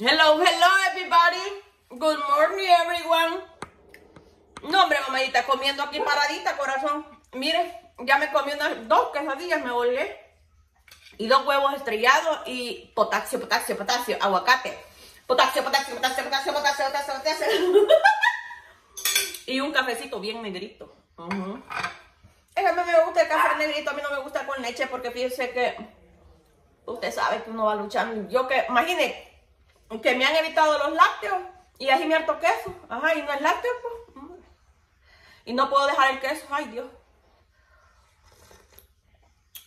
Hello, hello everybody. Good morning everyone. No, hombre, mamadita, comiendo aquí paradita, corazón. Mire, ya me comí unas dos quesadillas, me volé. Y dos huevos estrellados y potasio, potasio, potasio, aguacate. Potasio, potasio, potasio, potasio, potasio, potasio, potasio. y un cafecito bien negrito. Uh Es que a mí me gusta el café negrito, a mí no me gusta con leche porque fíjense que usted sabe que uno va luchando. Yo que, imagine, que me han evitado los lácteos y así me harto queso. Ajá, y no es lácteo, pues. Y no puedo dejar el queso. Ay, Dios.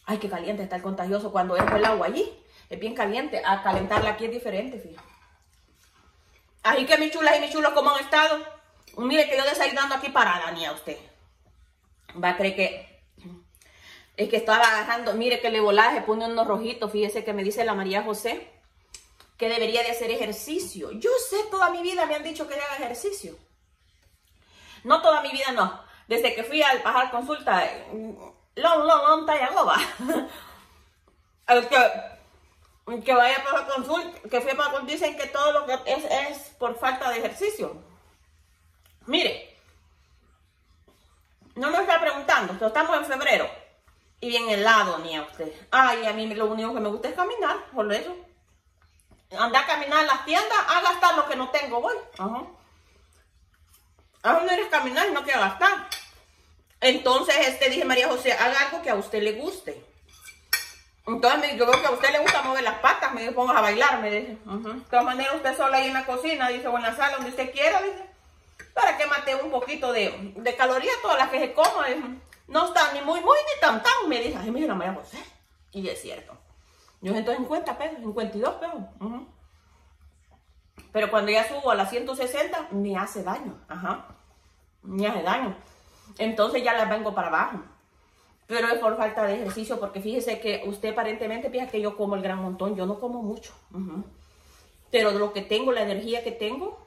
Ay, qué caliente está el contagioso cuando es el agua allí. Es bien caliente. A calentarla aquí es diferente, fíjate. Así que mis chulas y mis chulos, ¿cómo han estado? Mire que yo desayunando aquí parada, ni a usted. Va a creer que es que estaba agarrando, mire que le volaba, se pone unos rojitos, fíjese que me dice la María José que debería de hacer ejercicio. Yo sé, toda mi vida me han dicho que haga ejercicio. No toda mi vida, no. Desde que fui al pajar consulta, long, long, long time ago, El que, que vaya para consulta, que fui para consulta, dicen que todo lo que es, es por falta de ejercicio. Mire, no me está preguntando, estamos en febrero y bien helado ni a usted. Ay, a mí lo único que me gusta es caminar, por eso andar a caminar en las tiendas a gastar lo que no tengo, voy. Ajá. A dónde eres caminar y no quiero gastar. Entonces, este dije, María José, haga algo que a usted le guste. Entonces, yo veo que a usted le gusta mover las patas, me pongo a bailar, me dice. De todas maneras, usted sola ahí en la cocina, dice, o en la sala, donde usted quiera, dice. Para que mate un poquito de, de calorías, todas las que se coma. No está ni muy, muy, ni tan, tan, me dice. Ay, mira, María José. Y es cierto. Yo entonces 50 pesos, 52 pesos. Pero cuando ya subo a las 160, me hace daño. Ajá. Me hace daño. Entonces ya las vengo para abajo. Pero es por falta de ejercicio, porque fíjese que usted aparentemente piensa que yo como el gran montón. Yo no como mucho. Pero lo que tengo, la energía que tengo,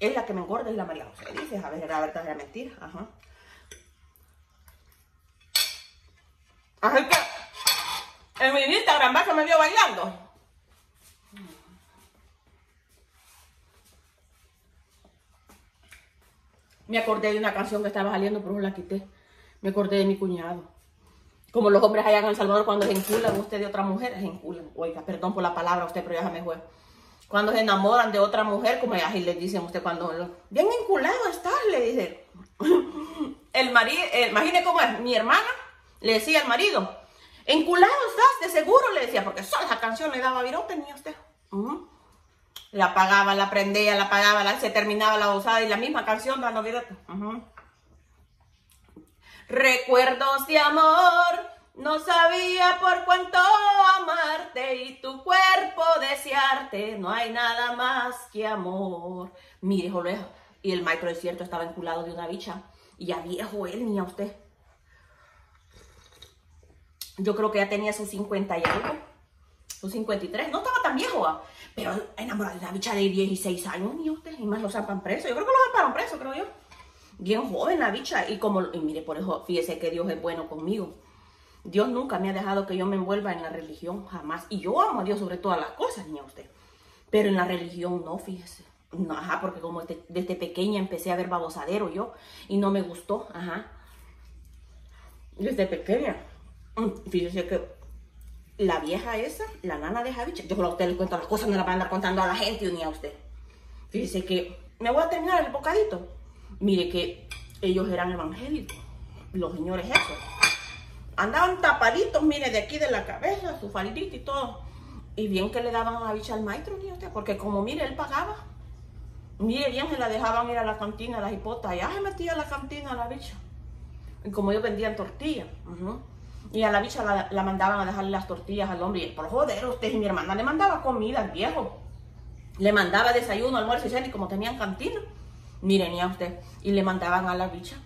es la que me engorda, es la María José. Dice, a ver, la verdad es la mentira. Ajá. En mi Instagram va que me vio bailando. Me acordé de una canción que estaba saliendo, pero no la quité. Me acordé de mi cuñado. Como los hombres allá en El Salvador cuando se enculan usted de otra mujer, se enculan. Oiga, perdón por la palabra usted, pero ya me fue. Cuando se enamoran de otra mujer, como así le dicen usted cuando... Bien enculado estás, le dice. El marido, eh, imagine cómo es, mi hermana le decía al marido, Enculado estás, de seguro, le decía, porque solo esa canción le daba virote, tenía usted. La apagaba, la prendía, la apagaba, la, se terminaba la usada y la misma canción dando virote. Recuerdos de amor, no sabía por cuánto amarte y tu cuerpo desearte, no hay nada más que amor. Mire, joder, y el maestro desierto estaba enculado de una bicha y ya viejo él, ni a usted. Yo creo que ya tenía sus 50 y algo. Sus 53. No estaba tan viejo, ¿ah? pero enamorada de una bicha de 16 años, ni usted. Y más lo zampan preso. Yo creo que lo zamparon preso, creo yo. Bien joven la bicha. Y como, y mire, por eso fíjese que Dios es bueno conmigo. Dios nunca me ha dejado que yo me envuelva en la religión, jamás. Y yo amo a Dios sobre todas las cosas, ni a usted. Pero en la religión no, fíjese. No, ajá, porque como desde, desde, pequeña empecé a ver babosadero yo y no me gustó, ajá. Desde pequeña. Mm, fíjese que la vieja esa, la nana de Javicha, yo a usted le cuento las cosas, no las van a andar contando a la gente ni a usted. Fíjese que me voy a terminar el bocadito. Mire que ellos eran evangélicos, los señores esos. Andaban tapaditos, mire, de aquí de la cabeza, su faldita y todo. Y bien que le daban a bicha al maestro, ni usted, porque como mire, él pagaba. Mire, bien se la dejaban ir a la cantina, a las hipotas. Ya se metía a la cantina la bicha. Y como ellos vendían tortillas. Y a la bicha la, mandaban a dejarle las tortillas al hombre. Y por joder, usted y mi hermana le mandaba comida al viejo. Le mandaba desayuno, almuerzo y cena. Y como tenían cantina, miren ya usted. Y le mandaban a la bicha.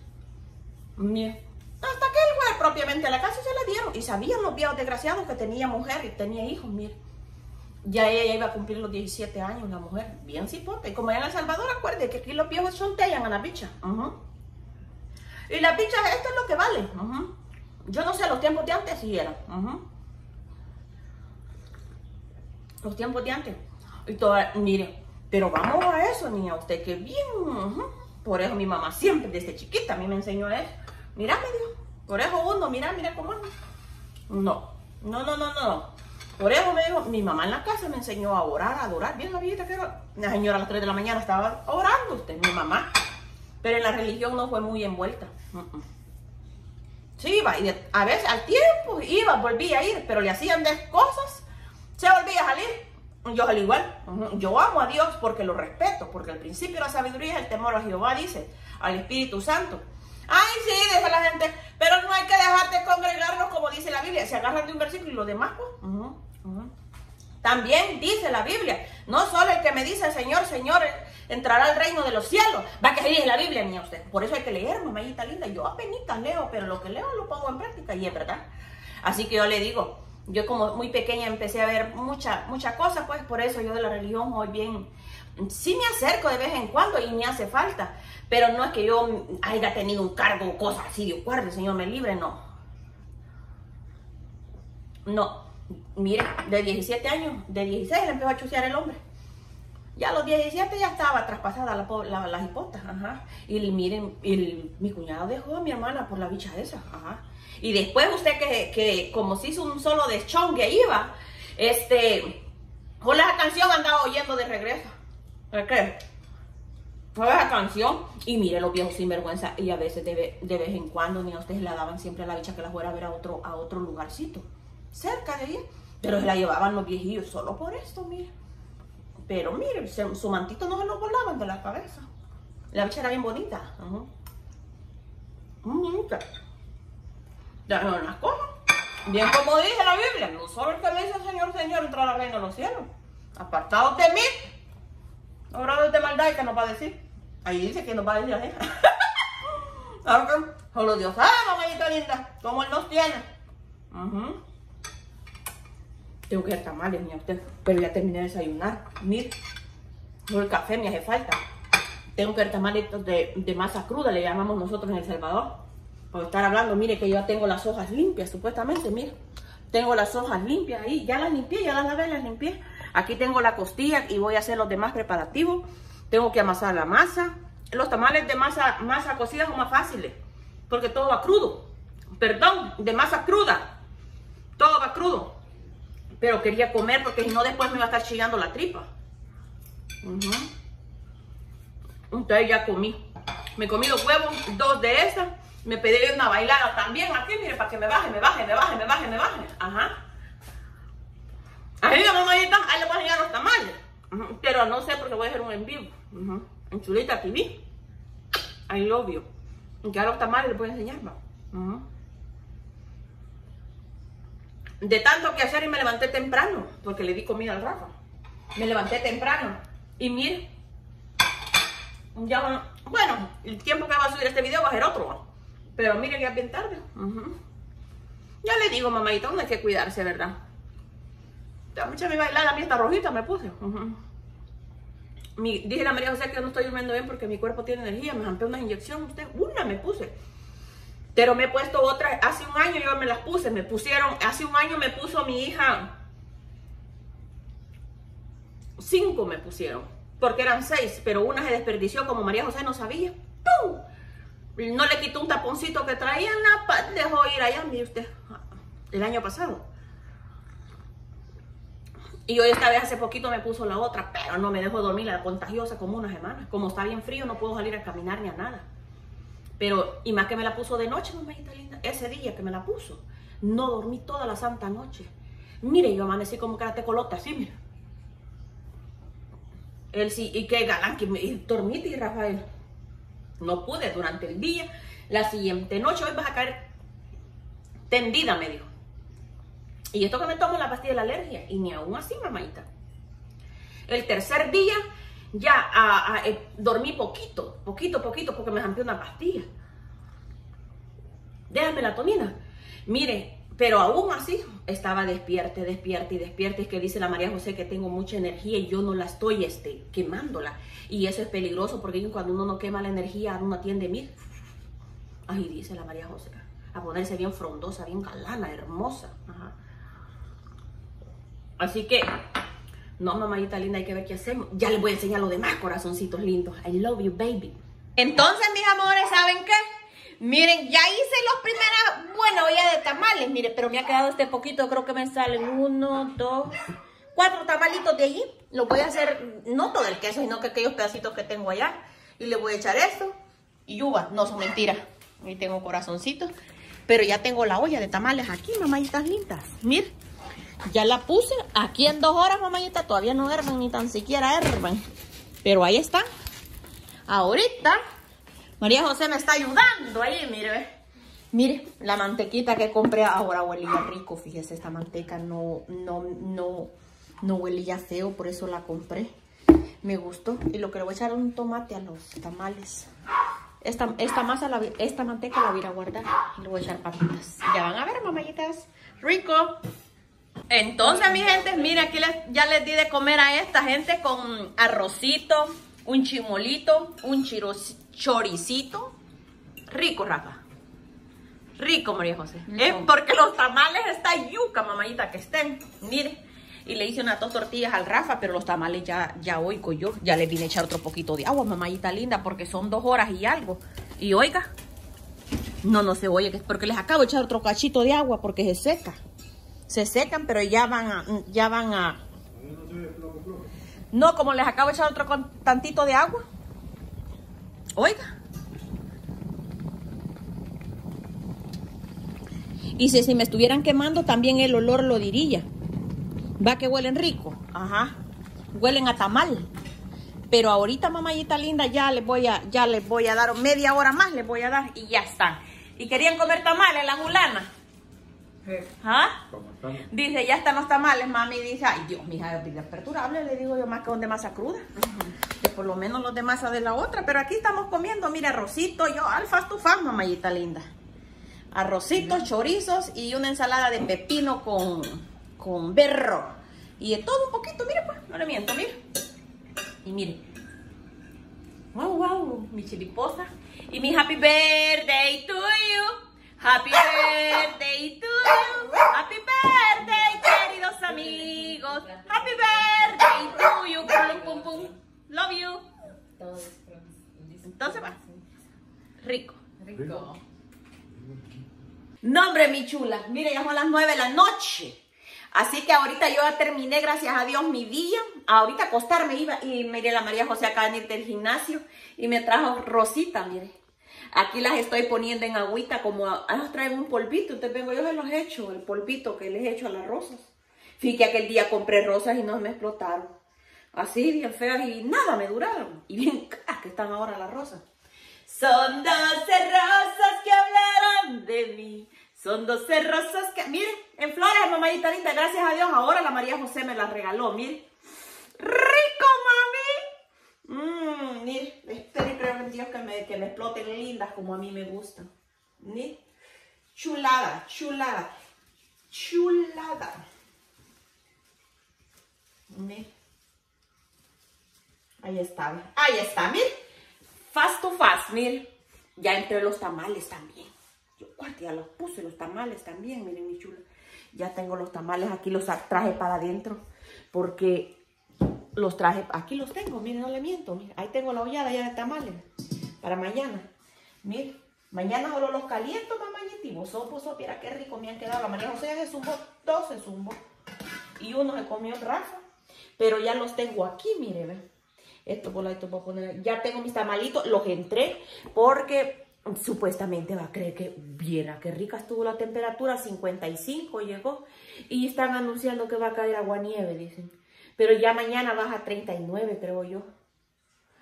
Miren. Hasta que él fue propiamente a la casa se la dieron. Y sabían los viejos desgraciados que tenía mujer y tenía hijos, miren. Ya ella iba a cumplir los 17 años, la mujer. Bien cipote. Y como allá en El Salvador, acuerde que aquí los viejos sontean a la bicha. Y la bicha, esto es lo que vale. Yo no sé, los tiempos de antes sí eran. Los tiempos de antes. Y toda, mire, pero vamos a eso, niña, usted que bien. Por eso mi mamá siempre, desde chiquita, a mí me enseñó eso. Mira, me dijo, por eso uno, mira, mira cómo es. No, no, no, no, no. Por eso me dijo, mi mamá en la casa me enseñó a orar, a adorar. Bien la viejita que era. La señora a las 3 de la mañana estaba orando usted, mi mamá. Pero en la religión no fue muy envuelta. Sí, iba, y a veces al tiempo iba, volvía a ir, pero le hacían de cosas, se volvía a salir. Yo al igual, yo amo a Dios porque lo respeto, porque el principio la sabiduría es el temor a Jehová, dice, al Espíritu Santo. Ay, sí, dice la gente, pero no hay que dejar de congregarnos como dice la Biblia. Se agarran de un versículo y lo demás, pues. También dice la Biblia, no solo el que me dice Señor, Señor, entrará al reino de los cielos. Va que dice la Biblia, niña usted. Por eso hay que leer, mamá,ita linda. Yo apenas leo, pero lo que leo lo pongo en práctica y es verdad. Así que yo le digo, yo como muy pequeña empecé a ver muchas mucha cosas, pues por eso yo de la religión hoy bien, sí me acerco de vez en cuando y me hace falta. Pero no es que yo haya tenido un cargo o cosas así, Dios guarde, Señor me libre, no. No, mire, de 17 años, de 16 le empezó a chusear el hombre. Ya a los 17 ya estaba traspasada la, la, las hipotas, ajá. Y miren, mi cuñado dejó a mi hermana por la bicha esa, ajá. Y después usted que, que como se hizo un solo de que iba, este, con la canción andaba oyendo de regreso. ¿Qué? Con esa canción. Y mire los viejos sinvergüenza. Y a veces de, de vez en cuando ni a ustedes la daban siempre a la bicha que la fuera a ver a otro, a otro lugarcito. Cerca de ahí. Pero se la llevaban los viejillos solo por esto, mire. Pero mire, su mantito no se lo volaban de la cabeza. La bicha era bien bonita. Muy bonita. Ya no las cosas. Bien como dice la Biblia, no solo el que me dice Señor, Señor, entra a la reina de los cielos. Apartados de mí, obrados de maldad, y que nos va a decir? Ahí dice que nos va a decir así. Solo Dios sabe, mamita linda, cómo Él nos tiene. Tengo que ir tamales, mi usted. Pero ya terminé de desayunar. Mire, el café me hace falta. Tengo que ir tamales de, de masa cruda, le llamamos nosotros en El Salvador. Por estar hablando, mire que yo ya tengo las hojas limpias, supuestamente, mire. Tengo las hojas limpias ahí, ya las limpié, ya las lavé, las limpié. Aquí tengo la costilla y voy a hacer los demás preparativos. Tengo que amasar la masa. Los tamales de masa, masa cocida son más fáciles, porque todo va crudo. Perdón, de masa cruda. Todo va crudo. Pero quería comer porque si no después me iba a estar chillando la tripa. Entonces ya comí. Me comí los huevos, dos de esas. Me pedí una bailada también aquí, mire, para que me baje, me baje, me baje, me baje, me baje. Ajá. Ahí la mamadita, ahí le voy a enseñar los tamales. Pero no sé porque voy a hacer un en vivo. En Chulita TV. Ahí lo obvio. Ya los tamales les voy a enseñar, va. De tanto que hacer y me levanté temprano, porque le di comida al Rafa. Me levanté temprano. Y mire, ya, bueno, el tiempo que va a subir este video va a ser otro. Pero mire que es bien tarde. Ya le digo, mamadita, no hay que cuidarse, ¿verdad? Ya mucha mi bailada, a mí está rojita me puse. mi, dije a María José que yo no estoy durmiendo bien porque mi cuerpo tiene energía. Me amplió una inyección, usted, una me puse. Pero me he puesto otra, hace un año yo me las puse, me pusieron, hace un año me puso mi hija, cinco me pusieron, porque eran seis, pero una se desperdició como María José no sabía. ¡Pum! No le quitó un taponcito que traía, la dejó ir allá, mire usted, el año pasado. Y hoy esta vez hace poquito me puso la otra, pero no me dejó dormir, la contagiosa como una semana. Como está bien frío, no puedo salir a caminar ni a nada. Pero, y más que me la puso de noche, mamita linda, ese día que me la puso, no dormí toda la santa noche. Mire, yo amanecí como que era colota, así, mira. Él sí, y qué galán que me dormiste, y Rafael. No pude durante el día. La siguiente noche, hoy vas a caer tendida, me dijo. Y esto que me tomo la pastilla de la alergia, y ni aún así, mamadita. El tercer día, ya eh, dormí poquito, poquito, poquito, porque me amplió una pastilla. la melatonina. Mire, pero aún así estaba despierta, despierta y despierta. Es que dice la María José que tengo mucha energía y yo no la estoy este, quemándola. Y eso es peligroso porque cuando uno no quema la energía, uno atiende mil. Ay, dice la María José. A ponerse bien frondosa, bien galana, hermosa. Así que No, mamadita linda, hay que ver qué hacemos. Ya les voy a enseñar lo demás, corazoncitos lindos. I love you, baby. Entonces, mis amores, ¿saben qué? Miren, ya hice los primeras, bueno, olla de tamales, mire, pero me ha quedado este poquito, creo que me salen uno, dos, cuatro tamalitos de allí. Lo voy a hacer, no todo el queso, sino que aquellos pedacitos que tengo allá. Y le voy a echar esto y uva, no son mentiras. Ahí tengo corazoncitos. Pero ya tengo la olla de tamales aquí, mamayitas lindas. Miren. Ya la puse aquí en dos horas, mamayita. Todavía no hervan, ni tan siquiera hervan. Pero ahí está. Ahorita, María José me está ayudando ahí, mire, Mire, la mantequita que compré ahora huelía rico. Fíjese, esta manteca no, no, no, no huelía feo, por eso la compré. Me gustó. Y lo que le voy a echar un tomate a los tamales. Esta, esta masa, la, esta manteca la voy a guardar. Y le voy a echar papitas. Ya van a ver, mamayitas. Rico. Entonces, mi gente, mira, aquí ya les di de comer a esta gente con arrocito, un chimolito, un choricito. Rico, Rafa. Rico, María José. Es porque los tamales está yuca, mamayita, que estén. Mire. Y le hice unas dos tortillas al Rafa, pero los tamales ya, ya oigo yo. Ya le vine a echar otro poquito de agua, mamayita linda, porque son dos horas y algo. Y oiga, no, no se oye, porque les acabo de echar otro cachito de agua porque se seca se secan, pero ya van a, ya van a... No, como les acabo de echar otro con tantito de agua. Oiga. Y si, si me estuvieran quemando, también el olor lo diría. Va que huelen rico. Ajá. Huelen a tamal. Pero ahorita, mamayita linda, ya les voy a, ya les voy a dar media hora más, les voy a dar y ya están. Y querían comer tamales, la mulana. ¿Ah? Dice, ya están los tamales, mami. Dice, ay Dios, mija, es perturbable, le digo yo, más que son de masa cruda. Que por lo menos los de masa de la otra. Pero aquí estamos comiendo, mira, arrocito, yo, alfa tu fan, mamayita linda. Arrocitos, chorizos y una ensalada de pepino con, con berro. Y de todo un poquito, mire pues, no le miento, mire. Y mire. Wow, wow, mi chiliposa. Y mi happy birthday to you. Happy birthday to you. Happy birthday, queridos amigos. Happy birthday to you. Pum, pum, pum. Love you. Entonces va. Rico. Rico. Nombre, mi chula. Mire, ya son las nueve de la noche. Así que ahorita yo ya terminé, gracias a Dios, mi día. Ahorita acostarme iba y miré la María José acá en el del gimnasio y me trajo Rosita, mire. Aquí las estoy poniendo en agüita como, ah, traen un polvito, Ustedes vengo, yo se los he hecho, el polvito que les he hecho a las rosas. Fíjate que aquel día compré rosas y no me explotaron. Así, bien feas y nada me duraron. Y bien caras que están ahora las rosas. Son doce rosas que hablaron de mí. Son doce rosas que... Miren, en flores, mamadita linda, gracias a Dios, ahora la María José me las regaló, miren. ¡Rico, mami! Mmm, miren, creo Dios que me, que me exploten lindas como a mí me gustan. ¿Ni? Chulada, chulada, chulada. ¿Ni? Ahí está, ahí está, miren. Fast to fast, miren. Ya entre los tamales también. Yo ya los puse, los tamales también, miren mi chula. Ya tengo los tamales, aquí los traje para adentro. Porque los traje, aquí los tengo, miren, no le miento. Miren, ahí tengo la ollada ya de tamales para mañana. Miren, mañana solo los caliento, mamayita. Y vos mira qué rico me han quedado. La María José se zumbó, dos se zumbó. Y uno se comió Rafa. Pero ya los tengo aquí, miren, ¿ve? Esto por esto voy a poner. Ya tengo mis tamalitos, los entré porque supuestamente va a creer que viera qué rica estuvo la temperatura, 55 llegó. Y están anunciando que va a caer agua nieve, dicen. Pero ya mañana baja a 39, creo yo.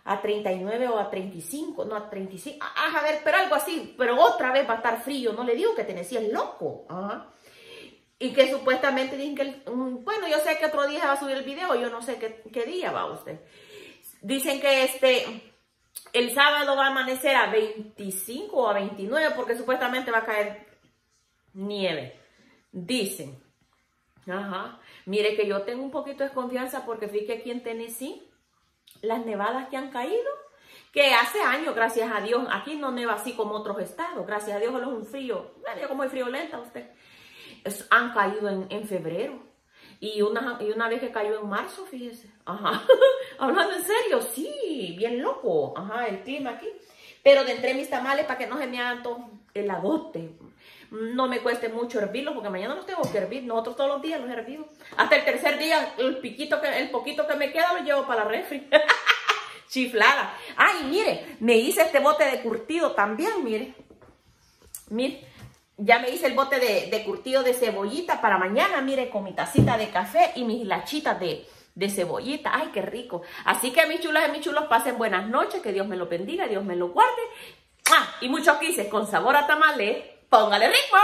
A 39 o a 35, no a 35. Ah, a ver, pero algo así. Pero otra vez va a estar frío. No le digo que te decías loco. Y que supuestamente dicen que, bueno, yo sé que otro día va a subir el video, yo no sé qué, qué día va usted. Dicen que este, el sábado va a amanecer a 25 o a 29 porque supuestamente va a caer nieve. Dicen. Ajá. Mire que yo tengo un poquito de desconfianza porque fíjate aquí en Tennessee, las nevadas que han caído, que hace años, gracias a Dios, aquí no neva así como otros estados, gracias a Dios es un frío, como el frío lenta usted, han caído en, en febrero. Y una, y una vez que cayó en marzo, fíjese. Ajá. Hablando en serio, sí, bien loco. Ajá, el clima aquí. Pero de entre mis tamales para que no se me hagan todos heladote. No me cueste mucho hervirlos porque mañana los tengo que hervir. Nosotros todos los días los hervimos. Hasta el tercer día, el piquito que, el poquito que me queda lo llevo para la refri. Chiflada. Ay, mire, me hice este bote de curtido también, mire. Mire, ya me hice el bote de, curtido de cebollita para mañana, mire, con mi tacita de café y mis lachitas de, de cebollita. Ay, qué rico. Así que mis chulas y mis chulos, pasen buenas noches, que Dios me lo bendiga, Dios me lo guarde. Ah, y muchos quises con sabor a tamales póngale ritmo.